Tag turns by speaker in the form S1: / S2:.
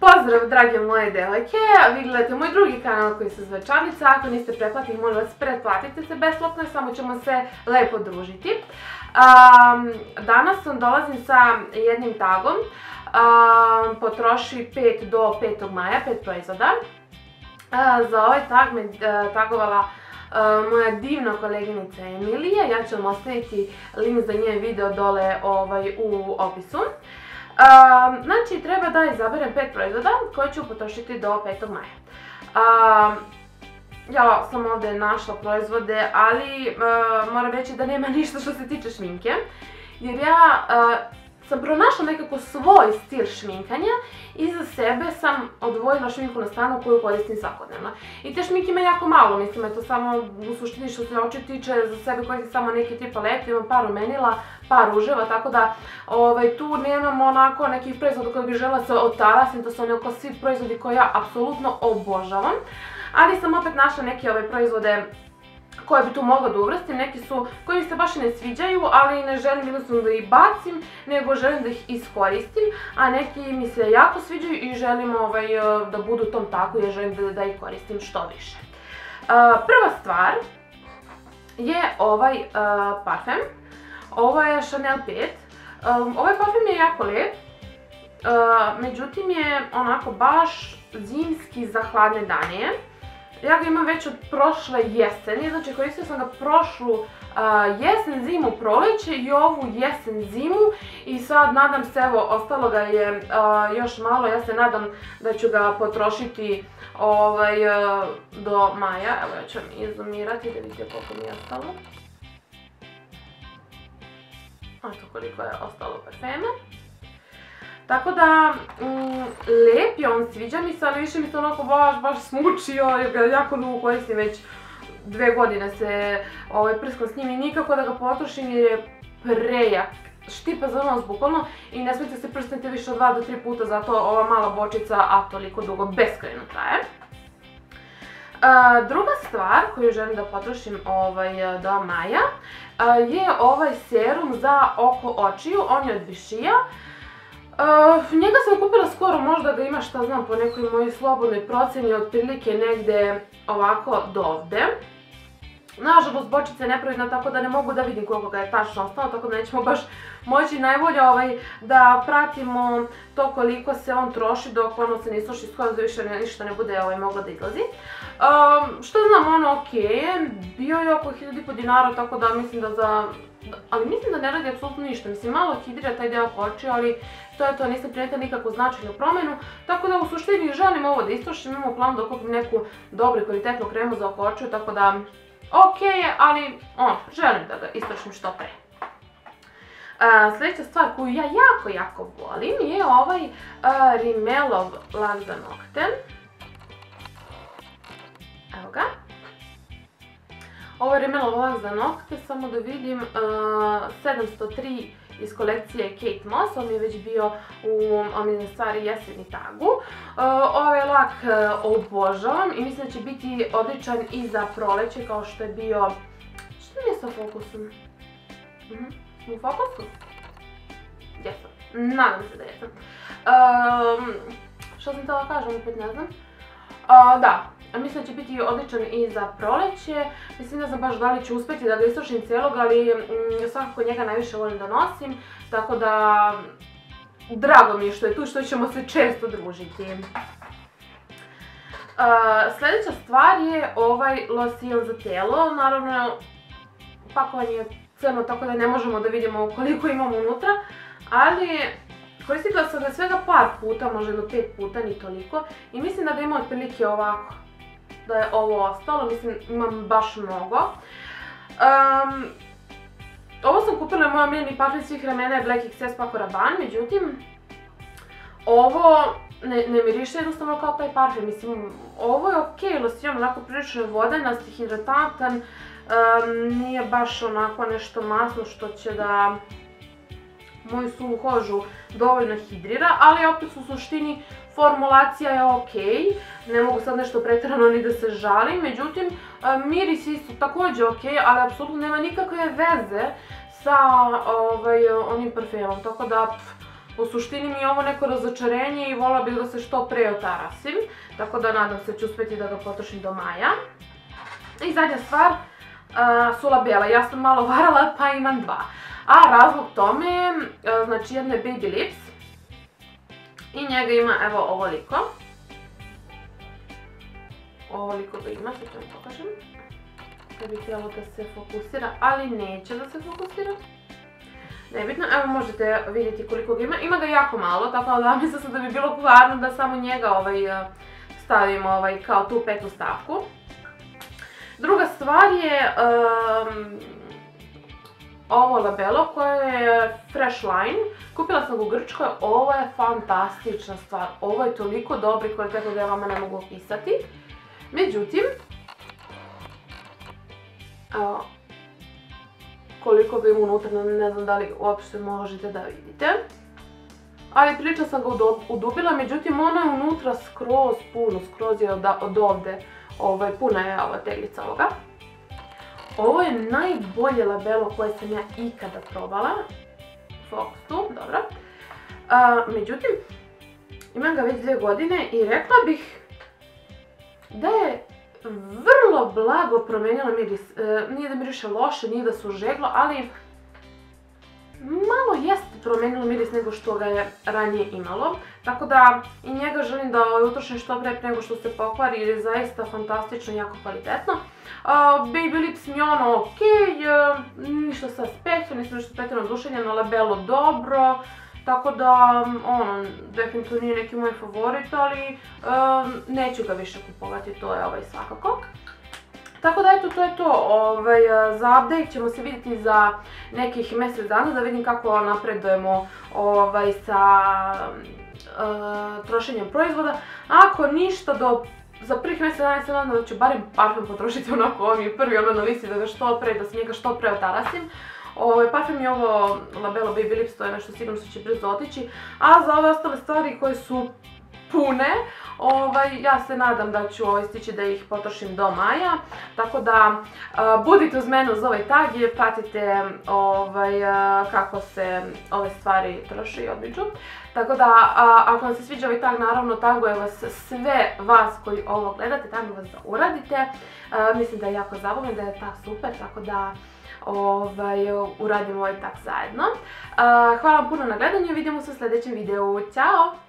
S1: Pozdrav drage moje devojke, vi gledate moj drugi kanal koji se zove Čarlica, ako niste pretplatili molim vas pretplatite se besplatno samo ćemo se lepo družiti. danas vam dolazim sa jednim tagom, potroši 5 do 5. maja, 5 proizvoda. za ovaj tag me e, tagovala e, moja divna koleginica Emilija, ja ću vam ostaviti link za njen video dole ovaj, u opisu. Znači, treba da izaberem pet proizvoda koje ću potrošiti do 5. maja. Ja sam ovdje našla proizvode, ali moram reći da nema ništa što se tiče šminke. Jer ja sam pronašla nekako svoj stil šminkanja i za sebe sam odvojila šminku na stranu koju koristim svakodnevno. I te šminke ima jako malo, mislim, eto samo u suštini što se oči tiče, za sebe koristim samo neke tipa palete, imam par rumenila, par ruževa, tako da ovaj, tu nemam onako nekih proizvoda koje bih žela se otarasim, to su onako svi proizvodi koje ja apsolutno obožavam. Ali sam opet našla neke ove proizvode koje bi tu mogla da uvrstim, neki su koji mi se baš ne sviđaju, ali ne želim jednostavno da ih bacim, nego želim da ih iskoristim, a neki mi se jako sviđaju i želim ovaj, da budu tom taku jer želim da, ih koristim što više. prva stvar je ovaj parfem, ovo je Chanel 5, ovaj parfem je jako lijep, međutim je onako baš zimski za hladne dane. Ja ga imam već od prošle jeseni, znači koristila sam ga prošlu jesen, zimu, proleće i ovu jesen, zimu i sad nadam se, evo, ostalo ga je još malo, ja se nadam da ću ga potrošiti ovaj, do maja. Evo ja ću vam izumirati da vidite koliko mi je ostalo. Eto koliko je ostalo parfema. Tako da, mm, lijep je on, sviđa mi se, ali više mi se onako baš, baš smučio, jer ga jako dugo koristim već dve godine se ovaj, prskam s njim i nikako da ga potrošim jer je prejak. Štipa za nos bukvalno i ne smijete se prstiti više od dva do tri puta, zato ova mala bočica, a toliko dugo, beskrajno traje. druga stvar koju želim da potrošim ovaj, do maja je ovaj serum za oko očiju, on je od Višija njega sam kupila skoro, možda ga ima šta znam po nekoj mojoj slobodnoj procjeni, otprilike negdje ovako do ovdje. Nažalost, bočica je nepravidna tako da ne mogu da vidim koliko ga je tačno ostalo, tako da nećemo baš moći. Najbolje ovaj, da pratimo to koliko se on troši dok ono se ne isuši skoro da više ništa ne bude ovaj, moglo da izlazi. što znam, ono ok bio je oko 1000 dinara, tako da mislim da za ali mislim da ne radi apsolutno ništa, mislim malo hidrira taj deo koči, ali to je to, nisam primijetila nikakvu značajnu promjenu, tako da u suštini želim ovo da istošim, imamo plan da kupim neku dobru kvalitetnu kremu za oko tako da ok je, ali ono, želim da ga istošim što pre. sljedeća stvar koju ja jako, jako volim je ovaj Rimelov lak za nokte. Ovo je Rimmel lak za nokte, samo da vidim, 703 iz kolekcije Kate Moss, on je već bio u omiljene stvari jesenji tagu. Ovaj lak e, obožavam i mislim da će biti odličan i za proleće kao što je bio... Što mi je sa fokusom? Mhm, u fokusu? Jesam, nadam se da jesam. Što sam htjela kažem, opet ne znam. Da, Mislim da će biti odličan i za proleće. Mislim da znam baš da li ću uspjeti da ga isušim cijelog, ali mm, svakako njega najviše volim da nosim. Tako da, drago mi je što je tu, što ćemo se često družiti. sljedeća stvar je ovaj losion za tijelo. Naravno, pakovanje je crno tako da ne možemo da vidimo koliko imamo unutra. Ali koristila sam ga svega par puta, možda jedno pet puta, ni toliko. I mislim da ga ima otprilike ovako da je ovo ostalo, mislim imam baš mnogo. ovo sam kupila moj omiljeni parfum svih vremena je Black XS Paco Rabanne, međutim ovo ne, miriše jednostavno kao taj parfum, mislim ovo je ok, losion onako prilično vodenast i hidratantan, nije baš onako nešto masno što će da moju suvu kožu dovoljno hidrira, ali opet u suštini formulacija je ok, ne mogu sad nešto pretjerano ni da se žalim, međutim e, mirisi su također ok, ali apsolutno nema nikakve veze sa ovaj, onim parfemom, tako da u suštini mi je ovo neko razočarenje i volila bih da se što pre otarasim, tako da nadam se ću uspjeti da ga potrošim do maja. I zadnja stvar su labela, ja sam malo varala pa imam dva. A razlog tome je, znači jedno je Baby Lips i njega ima evo ovoliko. Ovoliko ga ima, sad ću vam pokažem. Da bi htjelo da se fokusira, ali neće da se fokusira. Nebitno, evo možete vidjeti koliko ga ima. Ima ga jako malo, tako da mislim da bi bilo kvarno da samo njega ovaj, stavimo ovaj, kao tu petu stavku. Druga stvar je ovo labelo koje je Fresh Line. Kupila sam u Grčkoj, ovo je fantastična stvar. Ovo je toliko dobri kvalitet da ja vama ne mogu opisati. Međutim, koliko ga ima unutra, ne znam da li uopšte možete da vidite. Ali prilično sam ga udubila, međutim ono je unutra skroz puno, skroz je od ovde, ovaj, puna je ova teglica ovoga. Ovo je najbolje labelo koje sam ja ikada probala. tu, dobro. međutim, imam ga već dvije godine i rekla bih da je vrlo blago promijenila miris. E, nije da miriše loše, nije da su žeglo, ali malo jest promijenilo miris nego što ga je ranije imalo. Tako da i njega želim da utrošim što pre nego što se pokvari jer je zaista fantastično i jako kvalitetno. Baby Lips mi je ono ok, e, ništa sa specijalno, nisam nešto pretjerano oduševljena, labelo dobro. Tako da, ono, definitivno nije neki moj favorit, ali neću ga više kupovati, to je ovaj svakako. Tako da eto, to je to. Ovaj, za update ćemo se vidjeti za nekih mjesec dana da vidim kako napredujemo ovaj, sa trošenjem proizvoda. Ako ništa do za prvih mjesec dana se nadam da ću barem parfum potrošiti onako, on je prvi ono na listi da ga što pre, da se njega što pre otarasim. Ovaj, parfum je ovo Labello Baby Lips, to je nešto sigurno što će brzo otići. A za ove ostale stvari koje su pune, ovaj, ja se nadam da ću ovaj, stići da ih potrošim do maja. Tako da budite uz mene uz ovaj tag i pratite ovaj, kako se ove stvari troše i odbiđu. Tako da, ako vam se sviđa ovaj tag, naravno taguje vas sve vas koji ovo gledate, tamo vas da uradite. mislim da je jako zabavno, da je tag super, tako da uradimo ovaj tak zajedno. hvala vam puno na gledanju, vidimo se u sljedećem videu. Ćao!